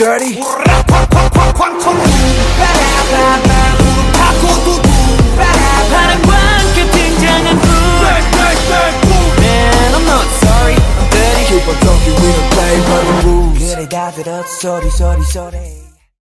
dirty. Man I'm not sorry I'm dirty. Keep on talking we don't play by the rules. 그래 다 들었어 소리 소리 소리